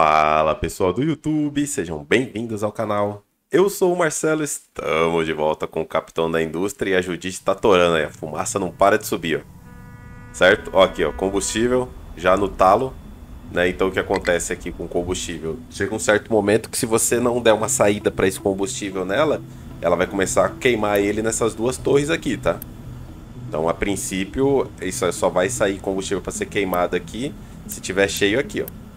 Fala pessoal do YouTube, sejam bem-vindos ao canal. Eu sou o Marcelo, estamos de volta com o Capitão da Indústria e a Judite tá torando aí, a fumaça não para de subir, ó. Certo? Ó, aqui, ó, combustível já no talo, né? Então o que acontece aqui com combustível? Chega um certo momento que se você não der uma saída para esse combustível nela, ela vai começar a queimar ele nessas duas torres aqui, tá? Então, a princípio, isso só vai sair combustível para ser queimado aqui se tiver cheio aqui, ó.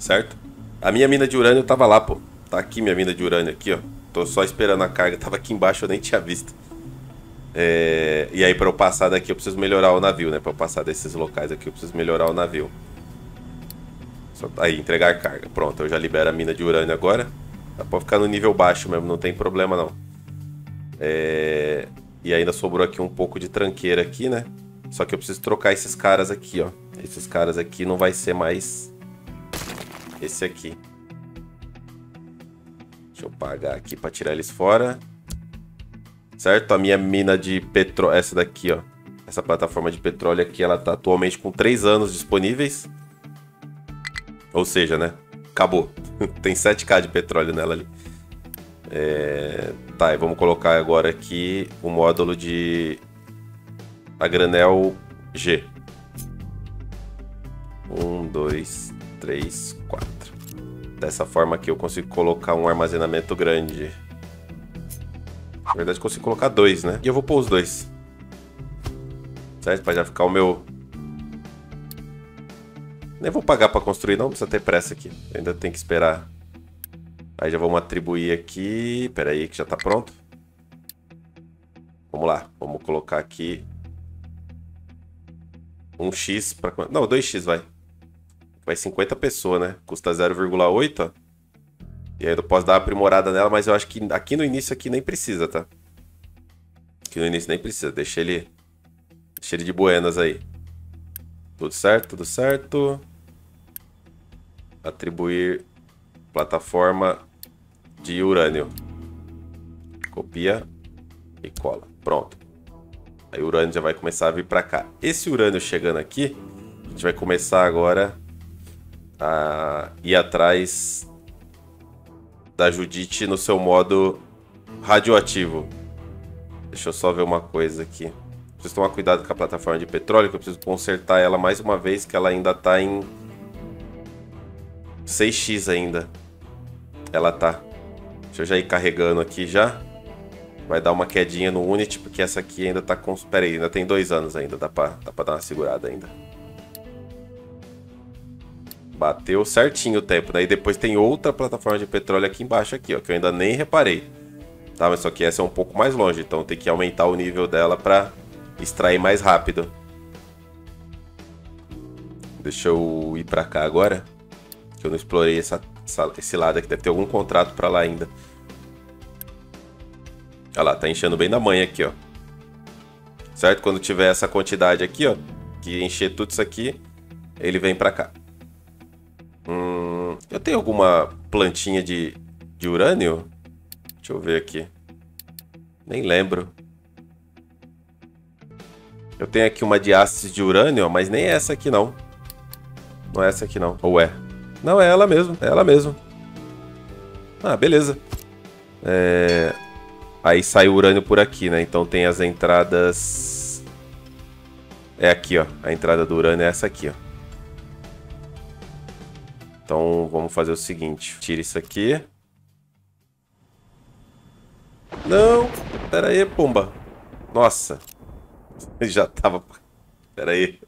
Certo? A minha mina de urânio tava lá, pô. Tá aqui minha mina de urânio aqui, ó. Tô só esperando a carga. Tava aqui embaixo, eu nem tinha visto. É... E aí, para eu passar daqui, eu preciso melhorar o navio, né? Para eu passar desses locais aqui, eu preciso melhorar o navio. Só... Aí, entregar carga. Pronto, eu já libero a mina de urânio agora. Dá pra ficar no nível baixo mesmo, não tem problema não. É... E ainda sobrou aqui um pouco de tranqueira aqui, né? Só que eu preciso trocar esses caras aqui, ó. Esses caras aqui não vai ser mais esse aqui. Deixa eu pagar aqui para tirar eles fora. Certo? A minha mina de petróleo, essa daqui, ó. Essa plataforma de petróleo aqui, ela tá atualmente com 3 anos disponíveis. Ou seja, né? Acabou. Tem 7k de petróleo nela ali. É... Tá, e vamos colocar agora aqui o módulo de a granel G. 1, 2, 3, 4. Dessa forma aqui eu consigo colocar um armazenamento grande. Na verdade eu consigo colocar dois, né? E eu vou pôr os dois. Certo? Pra já ficar o meu... Nem vou pagar pra construir não, precisa ter pressa aqui. Eu ainda tem que esperar Aí já vamos atribuir aqui. Pera aí que já está pronto. Vamos lá. Vamos colocar aqui um X para Não, 2X vai. Vai 50 pessoas, né? Custa 0,8, ó. E aí eu posso dar uma aprimorada nela, mas eu acho que aqui no início aqui nem precisa, tá? Aqui no início nem precisa. Deixa ele... Deixa ele de buenas aí. Tudo certo, tudo certo. Atribuir plataforma de urânio. Copia e cola. Pronto. Aí o urânio já vai começar a vir para cá. Esse urânio chegando aqui, a gente vai começar agora a ir atrás da Judite no seu modo radioativo. Deixa eu só ver uma coisa aqui. Preciso tomar cuidado com a plataforma de petróleo, que eu preciso consertar ela mais uma vez, que ela ainda está em 6x ainda. Ela tá. Deixa eu já ir carregando aqui já. Vai dar uma quedinha no Unity, porque essa aqui ainda tá com... Pera aí, ainda tem dois anos ainda, dá pra, dá pra dar uma segurada ainda. Bateu certinho o tempo, né? E depois tem outra plataforma de petróleo aqui embaixo, aqui, ó, que eu ainda nem reparei. Tá, mas só que essa é um pouco mais longe, então tem que aumentar o nível dela pra extrair mais rápido. Deixa eu ir pra cá agora, que eu não explorei essa essa, esse lado aqui deve ter algum contrato para lá ainda. Olha lá, tá enchendo bem na manha aqui, ó. Certo? Quando tiver essa quantidade aqui, ó, que encher tudo isso aqui, ele vem para cá. Hum, eu tenho alguma plantinha de, de urânio? Deixa eu ver aqui. Nem lembro. Eu tenho aqui uma de ácido de urânio, mas nem é essa aqui não. Não é essa aqui não. Ou é? Não, é ela mesmo, é ela mesmo. Ah, beleza. É... Aí sai o urânio por aqui, né? Então tem as entradas... É aqui, ó. A entrada do urânio é essa aqui, ó. Então vamos fazer o seguinte. Tira isso aqui. Não! Pera aí, pomba. Nossa. Já tava... Pera aí.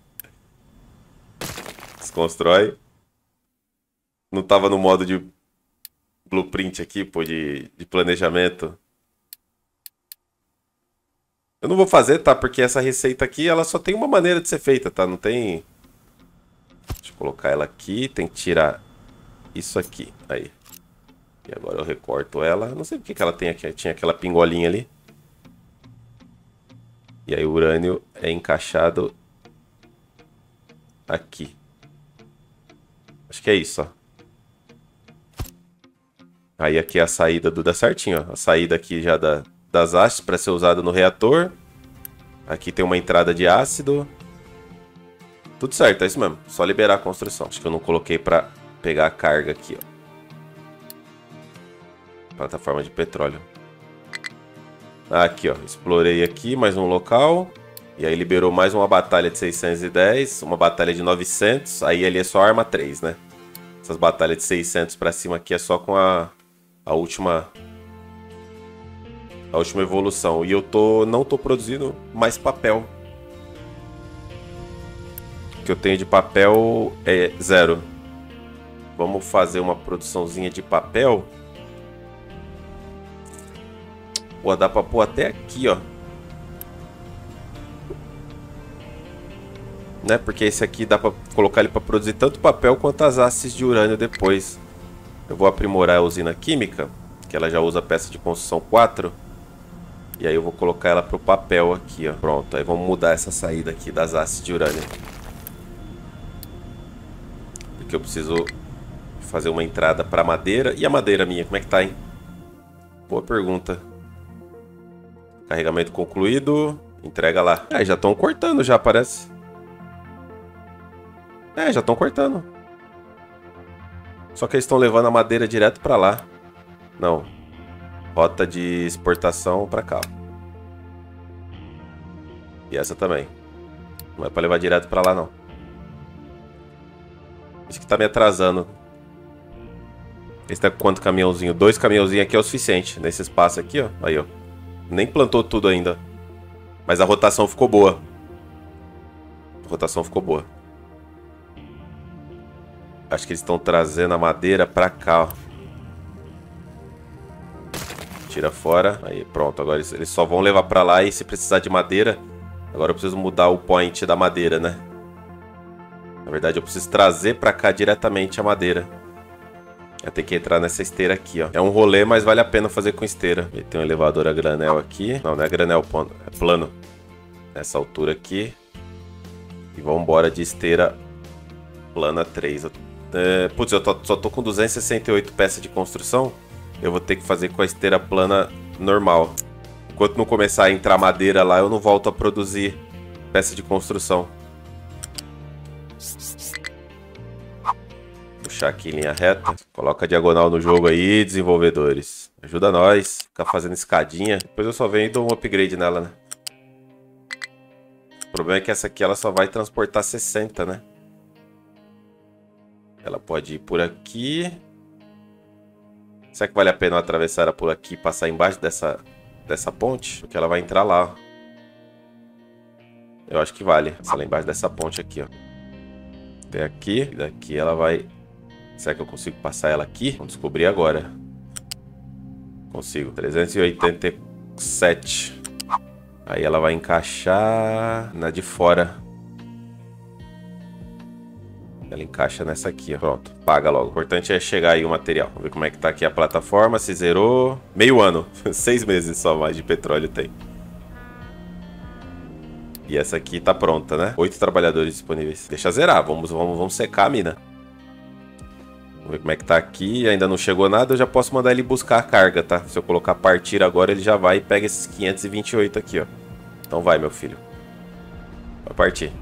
Desconstrói. Não tava no modo de blueprint aqui, pô, de, de planejamento. Eu não vou fazer, tá? Porque essa receita aqui, ela só tem uma maneira de ser feita, tá? Não tem... Deixa eu colocar ela aqui. Tem que tirar isso aqui. Aí. E agora eu recorto ela. Não sei por que ela tem aqui. Tinha aquela pingolinha ali. E aí o urânio é encaixado aqui. Acho que é isso, ó. Aí aqui é a saída do dá certinho, ó. A saída aqui já da, das hastes para ser usada no reator. Aqui tem uma entrada de ácido. Tudo certo, é isso mesmo. Só liberar a construção. Acho que eu não coloquei para pegar a carga aqui, ó. Plataforma de petróleo. Aqui, ó. Explorei aqui mais um local. E aí liberou mais uma batalha de 610, uma batalha de 900. Aí ali é só arma 3, né? Essas batalhas de 600 pra cima aqui é só com a, a última... A última evolução. E eu tô, não tô produzindo mais papel. O que eu tenho de papel é zero. Vamos fazer uma produçãozinha de papel. Pô, dá pra pôr até aqui, ó. Né? Porque esse aqui dá pra colocar ele pra produzir tanto papel quanto as hastes de urânio depois. Eu vou aprimorar a usina química, que ela já usa peça de construção 4. E aí eu vou colocar ela pro papel aqui, ó. Pronto, aí vamos mudar essa saída aqui das hastes de urânio. Porque eu preciso fazer uma entrada pra madeira. E a madeira minha, como é que tá, hein? Boa pergunta. Carregamento concluído. Entrega lá. É, já estão cortando já, parece. É, já estão cortando. Só que eles estão levando a madeira direto pra lá. Não. Rota de exportação pra cá. E essa também. Não é pra levar direto pra lá, não. Isso que tá me atrasando. Esse tá quanto caminhãozinho? Dois caminhãozinhos aqui é o suficiente. Nesse espaço aqui, ó. Aí, ó. Nem plantou tudo ainda. Mas a rotação ficou boa. A rotação ficou boa. Acho que eles estão trazendo a madeira pra cá, ó. Tira fora. Aí, pronto. Agora eles só vão levar pra lá e se precisar de madeira... Agora eu preciso mudar o point da madeira, né? Na verdade, eu preciso trazer pra cá diretamente a madeira. Eu tenho que entrar nessa esteira aqui, ó. É um rolê, mas vale a pena fazer com esteira. E tem um elevador a granel aqui. Não, não é granel, é plano. Nessa altura aqui. E vamos de esteira plana 3. É, putz, eu tô, só tô com 268 peças de construção. Eu vou ter que fazer com a esteira plana normal. Enquanto não começar a entrar madeira lá, eu não volto a produzir peça de construção. Puxar aqui em linha reta. Coloca a diagonal no jogo aí, desenvolvedores. Ajuda nós. Ficar fazendo escadinha. Depois eu só venho e dou um upgrade nela, né? O problema é que essa aqui ela só vai transportar 60, né? Ela pode ir por aqui. Será que vale a pena atravessar ela por aqui e passar embaixo dessa, dessa ponte? Porque ela vai entrar lá, ó. Eu acho que vale. Essa lá embaixo dessa ponte aqui, ó. Até aqui. Daqui ela vai Será que eu consigo passar ela aqui? Vamos descobrir agora. Consigo. 387. Aí ela vai encaixar na de fora. Ela encaixa nessa aqui. Pronto, paga logo. O importante é chegar aí o material. Vamos ver como é que tá aqui a plataforma. Se zerou. Meio ano. Seis meses só mais de petróleo tem. E essa aqui tá pronta, né? Oito trabalhadores disponíveis. Deixa zerar. Vamos, vamos, vamos secar a mina. Vamos ver como é que tá aqui. Ainda não chegou nada, eu já posso mandar ele buscar a carga, tá? Se eu colocar partir agora, ele já vai e pega esses 528 aqui, ó. Então vai, meu filho. Vai partir.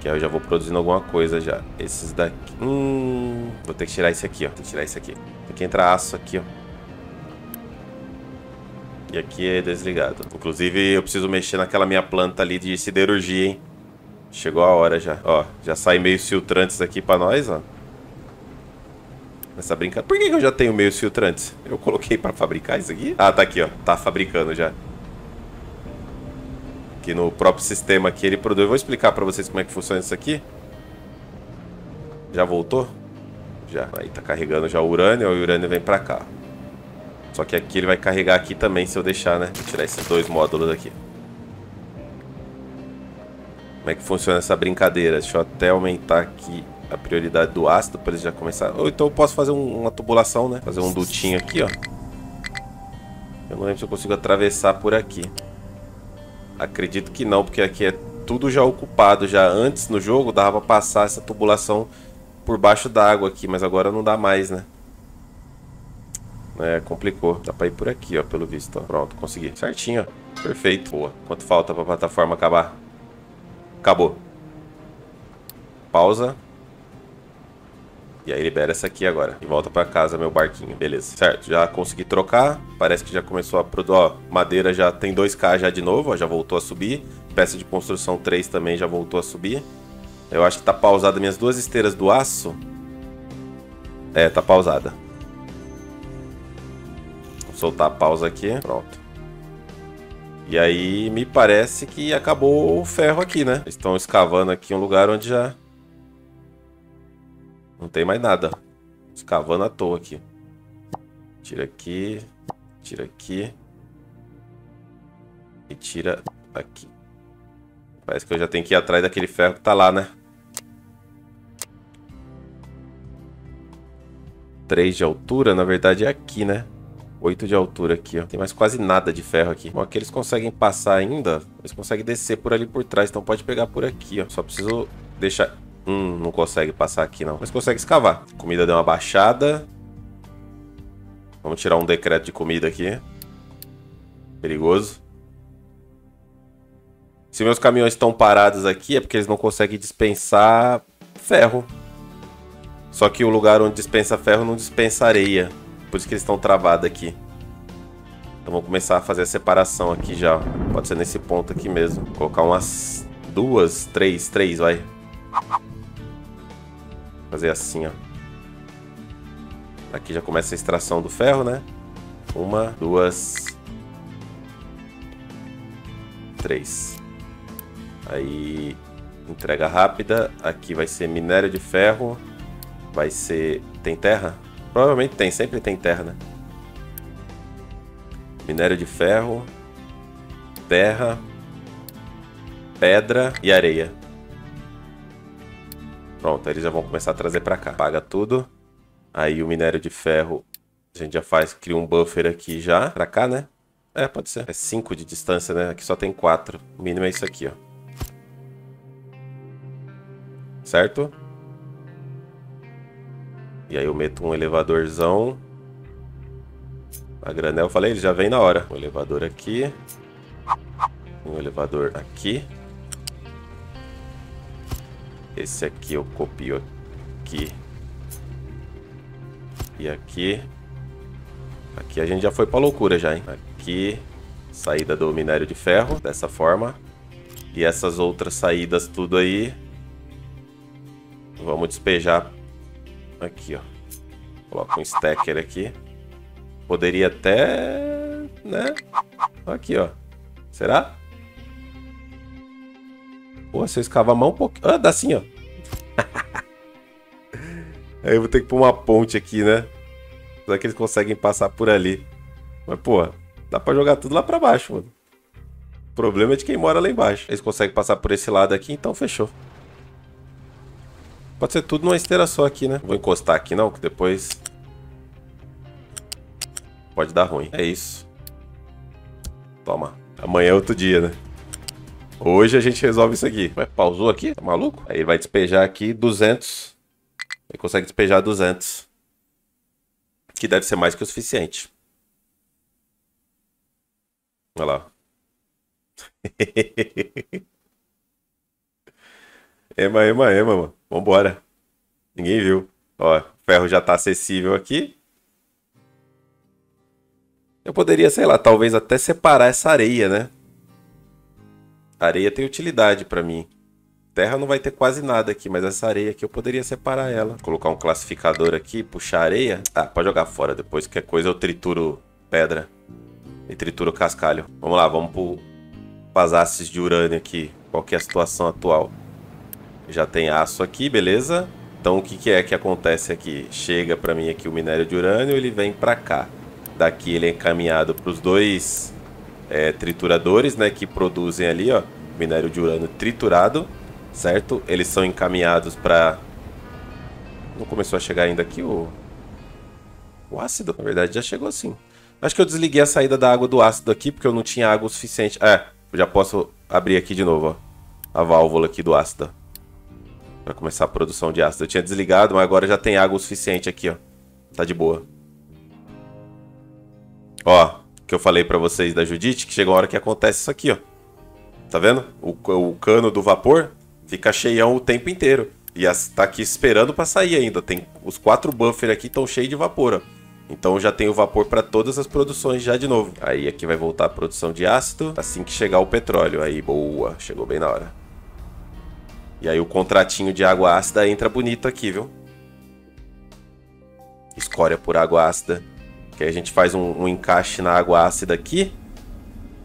Que aí eu já vou produzindo alguma coisa já. Esses daqui... Hum... Vou ter que tirar esse aqui, ó. Tem que tirar esse aqui. Tem que entrar aço aqui, ó. E aqui é desligado. Inclusive, eu preciso mexer naquela minha planta ali de siderurgia, hein? Chegou a hora já. Ó, já sai meio filtrantes aqui pra nós, ó. Nessa brincadeira. Por que eu já tenho meios filtrantes? Eu coloquei para fabricar isso aqui? Ah, tá aqui, ó. Tá fabricando já. Aqui no próprio sistema aqui ele produz. Eu vou explicar para vocês como é que funciona isso aqui. Já voltou? Já. Aí tá carregando já o urânio. O urânio vem para cá. Só que aqui ele vai carregar aqui também se eu deixar, né? Vou tirar esses dois módulos aqui. Como é que funciona essa brincadeira? Deixa eu até aumentar aqui a prioridade do ácido para eles já começar. Ou então eu posso fazer um, uma tubulação, né? Fazer um dutinho aqui, ó. Eu não lembro se eu consigo atravessar por aqui. Acredito que não, porque aqui é tudo já ocupado. Já antes no jogo dava pra passar essa tubulação por baixo da água aqui, mas agora não dá mais, né? É, complicou. Dá pra ir por aqui, ó, pelo visto. Ó. Pronto, consegui. Certinho, ó. Perfeito. Boa. Quanto falta pra plataforma acabar? Acabou. Pausa. E aí libera essa aqui agora. E volta pra casa meu barquinho. Beleza. Certo, já consegui trocar. Parece que já começou a produzir. Ó, madeira já tem 2k já de novo, ó, já voltou a subir. Peça de construção 3 também já voltou a subir. Eu acho que tá pausada minhas duas esteiras do aço. É, tá pausada. Vou soltar a pausa aqui. Pronto. E aí me parece que acabou o ferro aqui, né? Estão escavando aqui um lugar onde já não tem mais nada. Escavando à toa aqui. Tira aqui. Tira aqui. E tira aqui. Parece que eu já tenho que ir atrás daquele ferro que tá lá, né? 3 de altura, na verdade é aqui, né? 8 de altura aqui, ó. Tem mais quase nada de ferro aqui. Bom, aqui eles conseguem passar ainda. Eles conseguem descer por ali por trás, então pode pegar por aqui, ó. Só preciso deixar... Hum, não consegue passar aqui não. Mas consegue escavar. Comida deu uma baixada. Vamos tirar um decreto de comida aqui. Perigoso. Se meus caminhões estão parados aqui é porque eles não conseguem dispensar ferro. Só que o lugar onde dispensa ferro não dispensa areia. Por isso que eles estão travados aqui. Então vamos começar a fazer a separação aqui já. Pode ser nesse ponto aqui mesmo. Vou colocar umas duas, três, três, vai. Fazer assim, ó. Aqui já começa a extração do ferro, né? Uma, duas... Três. Aí... Entrega rápida. Aqui vai ser minério de ferro. Vai ser... Tem terra? Provavelmente tem. Sempre tem terra, né? Minério de ferro. Terra. Pedra e areia. Pronto, eles já vão começar a trazer para cá. Paga tudo. Aí o minério de ferro, a gente já faz, cria um buffer aqui já. Pra cá, né? É, pode ser. É 5 de distância, né? Aqui só tem 4. O mínimo é isso aqui, ó. Certo? E aí eu meto um elevadorzão. A granel, eu falei, ele já vem na hora. Um elevador aqui. Um elevador aqui. Esse aqui eu copio aqui. E aqui. Aqui a gente já foi pra loucura já, hein? Aqui, saída do minério de ferro, dessa forma. E essas outras saídas tudo aí. Vamos despejar aqui, ó. Coloca um stacker aqui. Poderia até... né? Aqui, ó. Será? Pô, se eu escavar mão um pouquinho... Ah, dá assim, ó. Aí eu vou ter que pôr uma ponte aqui, né? Será que eles conseguem passar por ali? Mas, pô, dá pra jogar tudo lá pra baixo, mano. O problema é de quem mora lá embaixo. Eles conseguem passar por esse lado aqui, então fechou. Pode ser tudo numa esteira só aqui, né? Vou encostar aqui não, que depois... Pode dar ruim. É isso. Toma. Amanhã é outro dia, né? Hoje a gente resolve isso aqui. Ué, pausou aqui? Tá maluco? Aí ele vai despejar aqui 200. Ele consegue despejar 200. Que deve ser mais que o suficiente. Olha lá. ema, ema, ema, mano. Vambora. Ninguém viu. Ó, o ferro já tá acessível aqui. Eu poderia, sei lá, talvez até separar essa areia, né? Areia tem utilidade para mim. Terra não vai ter quase nada aqui, mas essa areia aqui eu poderia separar ela. Colocar um classificador aqui, puxar areia. Ah, pode jogar fora depois, qualquer coisa eu trituro pedra. E trituro cascalho. Vamos lá, vamos pro as de urânio aqui. Qual é a situação atual? Já tem aço aqui, beleza? Então o que, que é que acontece aqui? Chega para mim aqui o minério de urânio, ele vem para cá. Daqui ele é encaminhado para os dois é, trituradores, né, que produzem ali, ó, minério de urânio triturado, certo? Eles são encaminhados para não começou a chegar ainda aqui o o ácido, na verdade já chegou sim. Acho que eu desliguei a saída da água do ácido aqui porque eu não tinha água o suficiente. É, eu já posso abrir aqui de novo, ó, a válvula aqui do ácido. Para começar a produção de ácido. Eu tinha desligado, mas agora já tem água o suficiente aqui, ó. Tá de boa. Ó, que eu falei para vocês da Judite, que chega uma hora que acontece isso aqui, ó. Tá vendo? O, o cano do vapor fica cheião o tempo inteiro. E está aqui esperando para sair ainda. Tem os quatro buffers aqui estão cheios de vapor, ó. Então já tenho vapor para todas as produções já de novo. Aí aqui vai voltar a produção de ácido assim que chegar o petróleo. Aí, boa, chegou bem na hora. E aí o contratinho de água ácida entra bonito aqui, viu? Escória por água ácida. Que a gente faz um, um encaixe na água ácida aqui.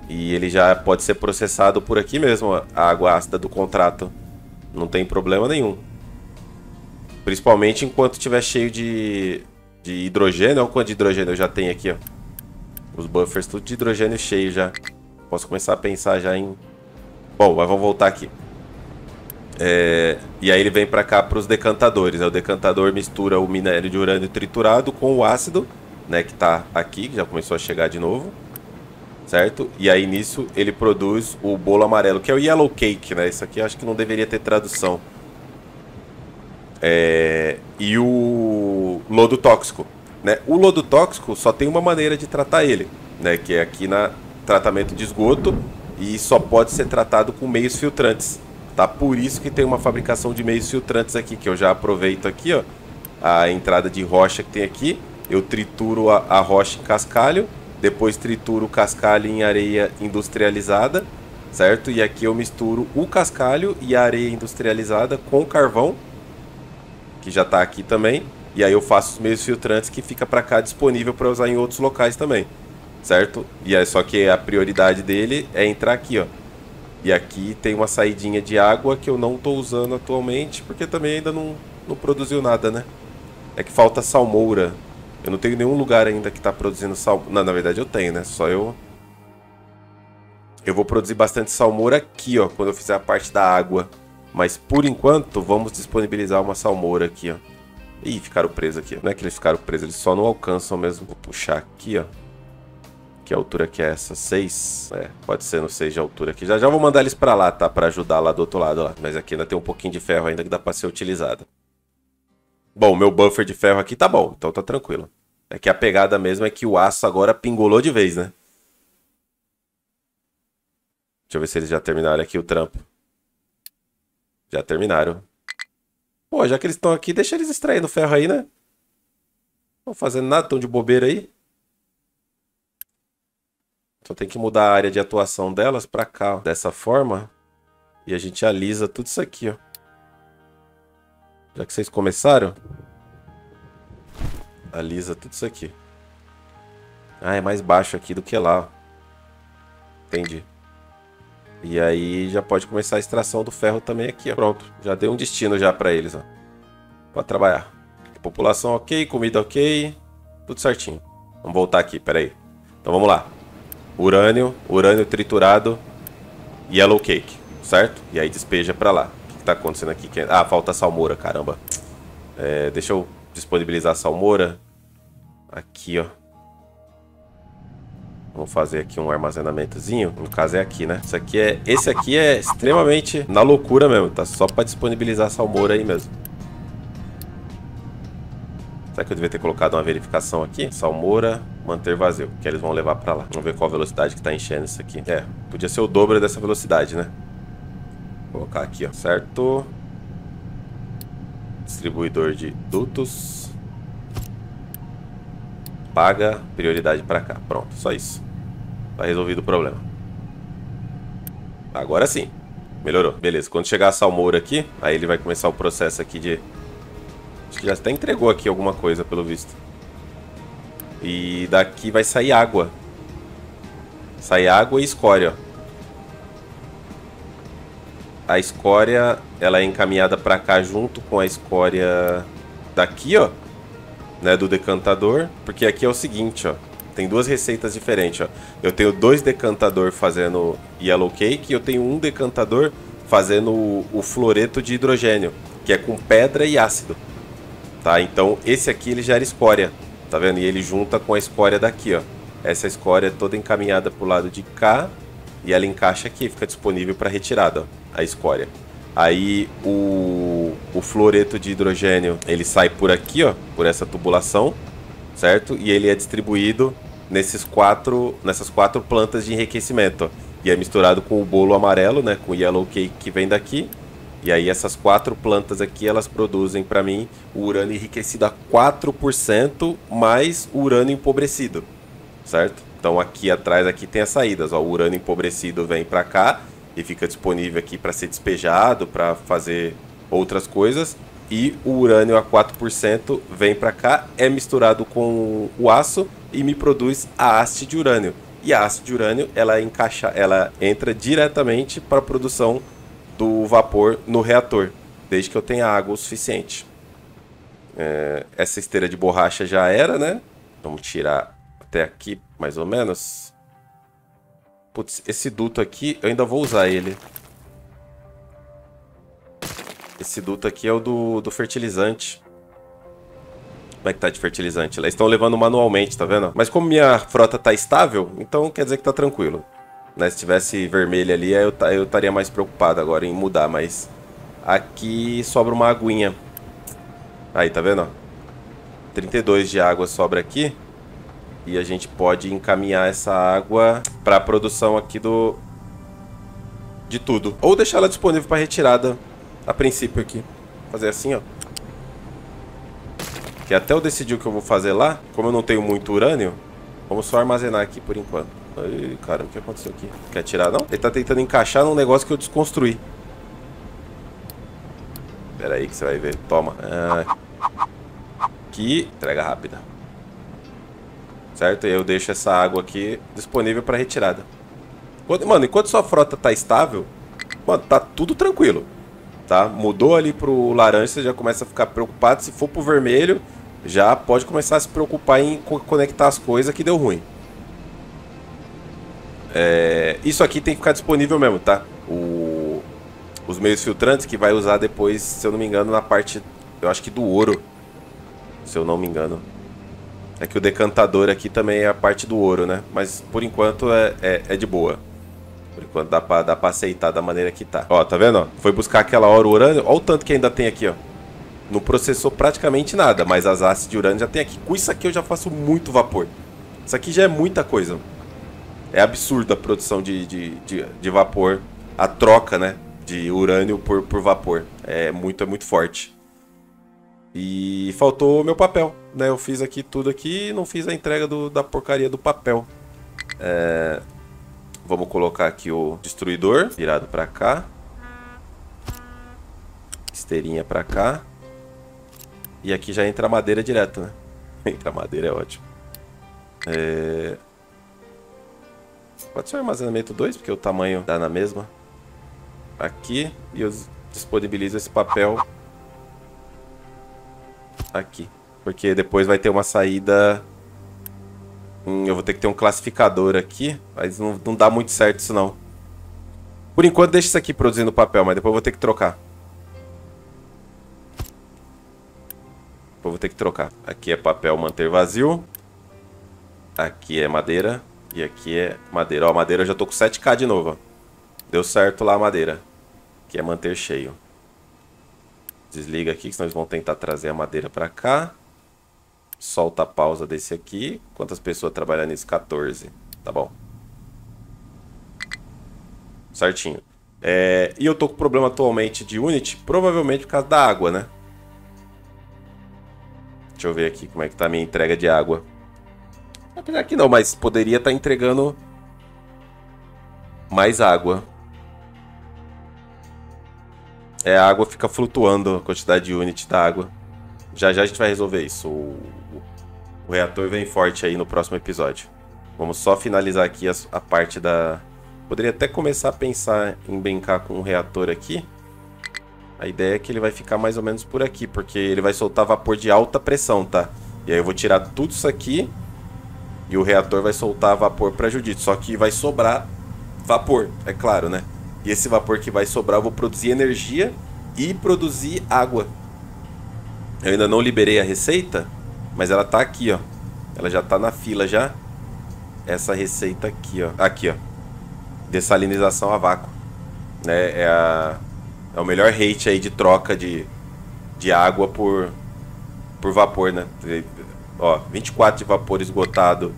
E ele já pode ser processado por aqui mesmo, a água ácida do contrato. Não tem problema nenhum. Principalmente enquanto estiver cheio de de hidrogênio. Olha o quanto de hidrogênio eu já tenho aqui, ó. Os buffers tudo de hidrogênio cheio já. Posso começar a pensar já em... Bom, mas vamos voltar aqui. É... E aí ele vem para cá para os decantadores. O decantador mistura o minério de urânio triturado com o ácido, né, que está aqui, que já começou a chegar de novo. Certo? E aí nisso ele produz o bolo amarelo, que é o yellow cake, né? Isso aqui acho que não deveria ter tradução. É, e o lodo tóxico. Né? O lodo tóxico só tem uma maneira de tratar ele, né? que é aqui na tratamento de esgoto e só pode ser tratado com meios filtrantes. Tá? Por isso que tem uma fabricação de meios filtrantes aqui, que eu já aproveito aqui, ó, a entrada de rocha que tem aqui, eu trituro a, a rocha em cascalho, depois trituro o cascalho em areia industrializada, certo? E aqui eu misturo o cascalho e a areia industrializada com carvão que já está aqui também. E aí eu faço os meios filtrantes que fica para cá disponível para usar em outros locais também, certo? E é só que a prioridade dele é entrar aqui, ó. E aqui tem uma saidinha de água que eu não estou usando atualmente, porque também ainda não, não produziu nada, né? É que falta salmoura. Eu não tenho nenhum lugar ainda que está produzindo sal... Não, na verdade eu tenho, né? Só eu... Eu vou produzir bastante salmoura aqui, ó, quando eu fizer a parte da água. Mas por enquanto, vamos disponibilizar uma salmoura aqui, ó. Ih, ficaram presos aqui. Não é que eles ficaram presos, eles só não alcançam mesmo. Vou puxar aqui, ó. Que altura que é essa? 6? É, pode ser no 6 de altura aqui. Já já vou mandar eles pra lá, tá? Pra ajudar lá do outro lado, lá. Mas aqui ainda tem um pouquinho de ferro ainda que dá pra ser utilizado. Bom, meu buffer de ferro aqui tá bom, então tá tranquilo. É que a pegada mesmo é que o aço agora pingolou de vez, né? Deixa eu ver se eles já terminaram aqui o trampo. Já terminaram. Pô, já que eles estão aqui, deixa eles extraindo ferro aí, né? Não fazendo nada, tão de bobeira aí. Só tem que mudar a área de atuação delas pra cá, ó. Dessa forma. E a gente alisa tudo isso aqui, ó. Já que vocês começaram. Alisa tudo isso aqui. Ah, é mais baixo aqui do que lá. Entendi. E aí já pode começar a extração do ferro também aqui, ó. Pronto, já deu um destino já para eles, ó. Pode trabalhar. População ok, comida ok, tudo certinho. Vamos voltar aqui, peraí. Então vamos lá. Urânio, urânio triturado, yellow cake, certo? E aí despeja para lá. Que, tá acontecendo aqui? Ah, falta salmoura, caramba. É, deixa eu disponibilizar a salmoura. Aqui, ó. Vamos fazer aqui um armazenamentozinho. No caso é aqui, né? Isso aqui é... Esse aqui é extremamente na loucura mesmo. Tá só pra disponibilizar a salmoura aí mesmo. Será que eu devia ter colocado uma verificação aqui? Salmoura, manter vazio. Que eles vão levar pra lá. Vamos ver qual velocidade que tá enchendo isso aqui. É, podia ser o dobro dessa velocidade, né? Colocar aqui, ó. Certo. Distribuidor de dutos. Paga prioridade para cá. Pronto, só isso. Tá resolvido o problema. Agora sim. Melhorou. Beleza. Quando chegar a salmoura aqui, aí ele vai começar o processo aqui de... Acho que já até entregou aqui alguma coisa, pelo visto. E daqui vai sair água. Sai água e escória, ó. A escória, ela é encaminhada para cá junto com a escória daqui, ó. Né, do decantador. Porque aqui é o seguinte, ó tem duas receitas diferentes, ó. Eu tenho dois decantador fazendo yellow cake e eu tenho um decantador fazendo o, o floreto de hidrogênio, que é com pedra e ácido. Tá? Então esse aqui ele gera escória, tá vendo? E ele junta com a escória daqui, ó. Essa escória é toda encaminhada pro lado de cá e ela encaixa aqui, fica disponível para retirada, ó, a escória. Aí o, o floreto de hidrogênio, ele sai por aqui, ó, por essa tubulação, certo? E ele é distribuído nesses quatro, nessas quatro plantas de enriquecimento. E é misturado com o bolo amarelo, né, com o yellow cake que vem daqui, E aí essas quatro plantas aqui, elas produzem para mim o urânio enriquecido a 4% mais o urânio empobrecido, certo? Então aqui atrás aqui tem as saídas, ó, o urânio empobrecido vem para cá e fica disponível aqui para ser despejado, para fazer outras coisas. E o urânio a 4% vem para cá, é misturado com o aço e me produz a haste de urânio. E a haste de urânio, ela encaixa, ela entra diretamente para a produção do vapor no reator, desde que eu tenha água o suficiente. É, essa esteira de borracha já era, né? Vamos tirar até aqui, mais ou menos. Putz, esse duto aqui, eu ainda vou usar ele. Esse duto aqui é o do, do fertilizante. Como é que tá de fertilizante? Eles estão levando manualmente, tá vendo? Mas como minha frota tá estável, então quer dizer que tá tranquilo. Né? Se tivesse vermelho ali, eu estaria mais preocupado agora em mudar, mas aqui sobra uma aguinha. Aí, tá vendo? 32 de água sobra aqui. E a gente pode encaminhar essa água para a produção aqui do de tudo. Ou deixar ela disponível para retirada a princípio aqui. Fazer assim, ó. Que até eu decidir o que eu vou fazer lá, como eu não tenho muito urânio, vamos só armazenar aqui por enquanto. Ai, cara, o que aconteceu aqui? Quer tirar, não? Ele tá tentando encaixar num negócio que eu desconstruí. Pera aí que você vai ver. Toma. Ah. Aqui, entrega rápida. Certo? E eu deixo essa água aqui disponível para retirada. Mano, enquanto sua frota tá estável, mano, tá tudo tranquilo. Tá? Mudou ali pro laranja, você já começa a ficar preocupado. Se for pro vermelho, já pode começar a se preocupar em conectar as coisas que deu ruim. É, isso aqui tem que ficar disponível mesmo, tá? O, os meios filtrantes que vai usar depois, se eu não me engano, na parte, eu acho que do ouro. Se eu não me engano. É que o decantador aqui também é a parte do ouro, né? Mas por enquanto é, é, é de boa. Por enquanto dá pra, dá pra aceitar da maneira que tá. Ó, tá vendo? Foi buscar aquela hora o urânio. Ó o tanto que ainda tem aqui, ó. Não processou praticamente nada, mas as hastes de urânio já tem aqui. Com isso aqui eu já faço muito vapor. Isso aqui já é muita coisa é absurda a produção de, de, de, de, vapor, a troca, né, de urânio por, por vapor. É muito, é muito forte. E faltou meu papel, né? Eu fiz aqui tudo aqui e não fiz a entrega do, da porcaria do papel. É... Vamos colocar aqui o destruidor virado para cá. Esteirinha para cá. E aqui já entra a madeira direto, né? Entra a madeira é ótimo. É... Pode ser armazenamento 2, porque o tamanho dá na mesma. Aqui. E eu disponibilizo esse papel aqui. Porque depois vai ter uma saída... Hum, eu vou ter que ter um classificador aqui. Mas não, não dá muito certo isso não. Por enquanto deixa isso aqui produzindo papel, mas depois eu vou ter que trocar. Depois vou ter que trocar. Aqui é papel manter vazio. Aqui é madeira. E aqui é madeira. Ó, madeira eu já tô com 7k de novo, ó. Deu certo lá a madeira. Que é manter cheio. Desliga aqui, senão eles vão tentar trazer a madeira pra cá. Solta a pausa desse aqui. Quantas pessoas trabalham nisso? 14. Tá bom. Certinho. É, e eu tô com problema atualmente de Unity, provavelmente por causa da água, né? Deixa eu ver aqui como é que tá a minha entrega de água. Apesar que não, mas poderia estar tá entregando mais água. É, a água fica flutuando, a quantidade de unit da água. Já já a gente vai resolver isso. O, reator vem forte aí no próximo episódio. Vamos só finalizar aqui a, a parte da... Poderia até começar a pensar em brincar com o reator aqui. A ideia é que ele vai ficar mais ou menos por aqui, porque ele vai soltar vapor de alta pressão, tá? E aí eu vou tirar tudo isso aqui e o reator vai soltar vapor para Judite. Só que vai sobrar vapor, é claro, né? E esse vapor que vai sobrar, eu vou produzir energia e produzir água. Eu ainda não liberei a receita, mas ela tá aqui, ó. Ela já tá na fila já. Essa receita aqui, ó. Aqui, ó. Dessalinização a vácuo. Né? É, a, é o melhor rate aí de troca de, de água por, por vapor, né? Ó, 24 de vapor esgotado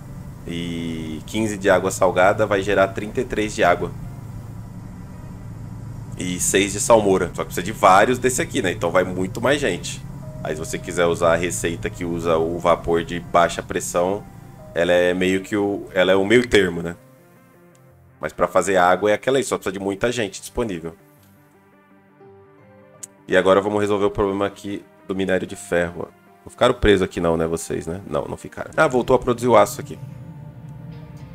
e 15 de água salgada vai gerar 33 de água. e 6 de salmoura. Só que precisa de vários desse aqui, né? Então vai muito mais gente. Aí se você quiser usar a receita que usa o vapor de baixa pressão, ela é meio que o. Ela é o meio termo, né? Mas para fazer água é aquela aí, só precisa de muita gente disponível. E agora vamos resolver o problema aqui do minério de ferro. Não ficaram presos aqui não, né, vocês, né? Não, não ficaram. Ah, voltou a produzir o aço aqui.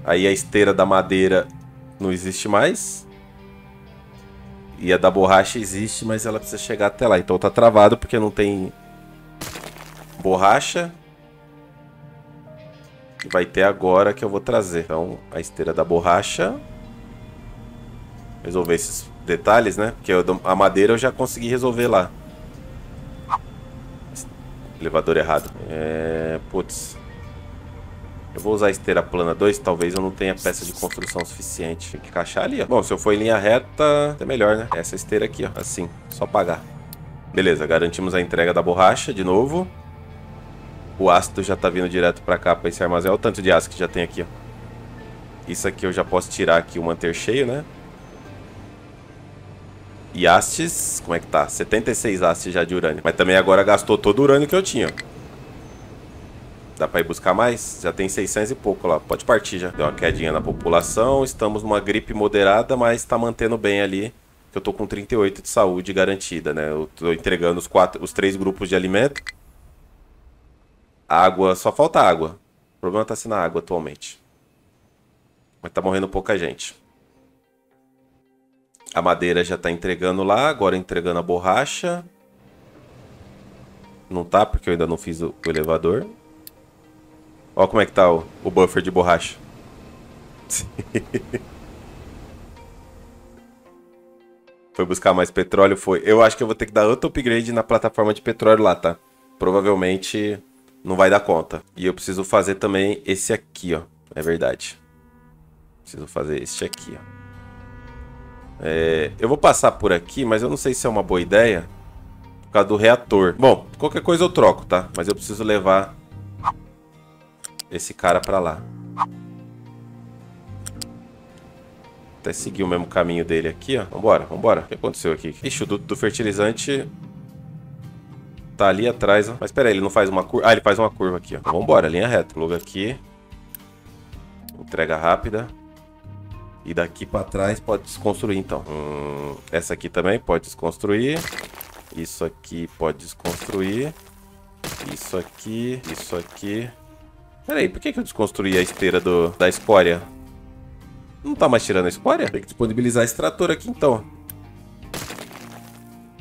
Aí a esteira da madeira não existe mais. E a da borracha existe, mas ela precisa chegar até lá. Então tá travado porque não tem borracha. Que vai ter agora que eu vou trazer. Então a esteira da borracha. Resolver esses detalhes, né? Porque a madeira eu já consegui resolver lá. Elevador errado. É... Putz. Eu vou usar a esteira plana 2, talvez eu não tenha peça de construção suficiente. Tem que encaixar ali, ó. Bom, se eu for em linha reta, é melhor, né? Essa esteira aqui, ó. Assim, só pagar. Beleza, garantimos a entrega da borracha de novo. O ácido já tá vindo direto pra cá pra esse armazém. Olha o tanto de ácido que já tem aqui, ó. Isso aqui eu já posso tirar aqui o manter cheio, né? E hastes, como é que tá? 76 hastes já de urânio. Mas também agora gastou todo o urânio que eu tinha. Dá pra ir buscar mais? Já tem 600 e pouco lá. Pode partir já. Deu uma quedinha na população. Estamos numa gripe moderada, mas tá mantendo bem ali. Que eu tô com 38 de saúde garantida, né? Eu tô entregando os, quatro, os três grupos de alimento. Água, só falta água. O problema tá sendo a água atualmente. Mas tá morrendo pouca gente. A madeira já tá entregando lá, agora entregando a borracha. Não tá, porque eu ainda não fiz o, o elevador. Olha como é que tá o, o buffer de borracha. foi buscar mais petróleo? Foi. Eu acho que eu vou ter que dar outro upgrade na plataforma de petróleo lá, tá? Provavelmente não vai dar conta. E eu preciso fazer também esse aqui, ó. É verdade. Preciso fazer este aqui, ó. É, eu vou passar por aqui, mas eu não sei se é uma boa ideia. Por causa do reator. Bom, qualquer coisa eu troco, tá? Mas eu preciso levar esse cara pra lá. Até seguir o mesmo caminho dele aqui, ó. Vambora, vambora. O que aconteceu aqui? Ixi, o do, do fertilizante tá ali atrás, ó. Mas pera aí, ele não faz uma curva? Ah, ele faz uma curva aqui, ó. Então, vambora, linha reta. Pluga aqui. Entrega rápida. E daqui para trás pode desconstruir, então. Hum, essa aqui também pode desconstruir. Isso aqui pode desconstruir. Isso aqui, isso aqui. Pera aí, por que, que eu desconstruí a esteira do, da escória? Não tá mais tirando a escória? Tem que disponibilizar esse trator aqui, então.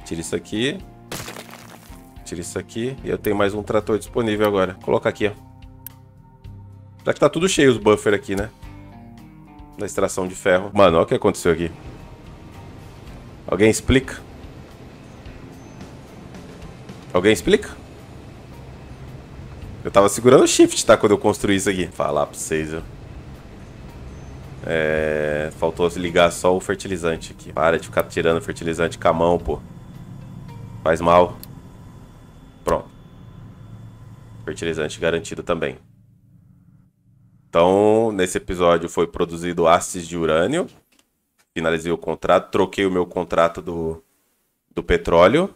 Tira isso aqui. Tira isso aqui. E eu tenho mais um trator disponível agora. Vou colocar aqui, ó. Já que tá tudo cheio os buffer aqui, né? da extração de ferro. Mano, olha o que aconteceu aqui. Alguém explica? Alguém explica? Eu tava segurando o shift, tá? Quando eu construí isso aqui. Falar pra vocês, ó. É... Faltou ligar só o fertilizante aqui. Para de ficar tirando fertilizante com a mão, pô. Faz mal. Pronto. Fertilizante garantido também. Então, nesse episódio foi produzido hastes de urânio. Finalizei o contrato, troquei o meu contrato do, do petróleo.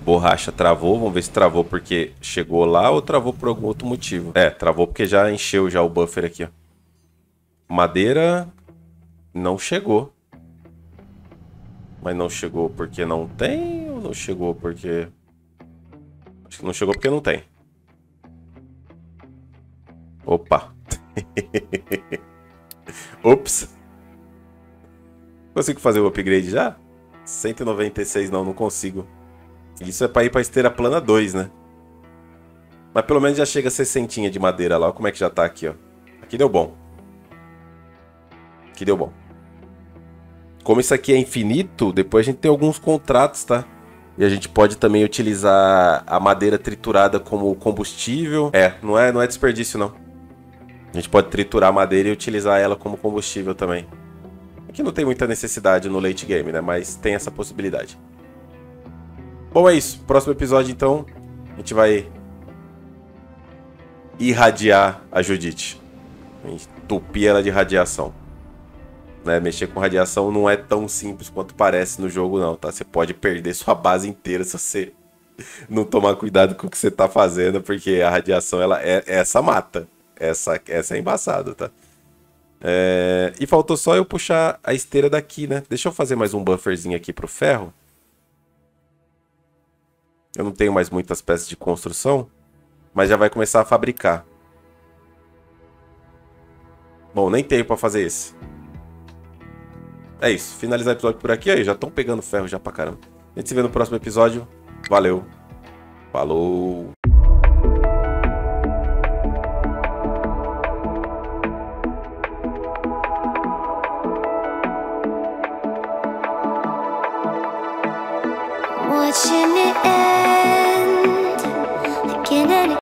Borracha travou, vamos ver se travou porque chegou lá ou travou por algum outro motivo. É, travou porque já encheu já o buffer aqui, ó. Madeira não chegou. Mas não chegou porque não tem ou não chegou porque... Acho que não chegou porque não tem. Opa. Ops. Consigo fazer o upgrade já? 196 não, não consigo. Isso é pra ir pra esteira plana 2, né? Mas pelo menos já chega a 60 de madeira lá. Olha como é que já tá aqui, ó. Aqui deu bom. Aqui deu bom. Como isso aqui é infinito, depois a gente tem alguns contratos, tá? E a gente pode também utilizar a madeira triturada como combustível. É, não é, não é desperdício não. A gente pode triturar a madeira e utilizar ela como combustível também. Aqui não tem muita necessidade no late game, né? Mas tem essa possibilidade. Bom, é isso. Próximo episódio, então, a gente vai irradiar a Judite. Entupir ela de radiação. Né? Mexer com radiação não é tão simples quanto parece no jogo, não, tá? Você pode perder sua base inteira se você não tomar cuidado com o que você tá fazendo, porque a radiação, ela é essa mata. Essa, essa é embaçada, tá? É... E faltou só eu puxar a esteira daqui, né? Deixa eu fazer mais um bufferzinho aqui pro ferro. Eu não tenho mais muitas peças de construção, mas já vai começar a fabricar. Bom, nem tenho para fazer esse. É isso. Finalizar o episódio por aqui. Aí, já estão pegando ferro já pra caramba. A gente se vê no próximo episódio. Valeu. Falou.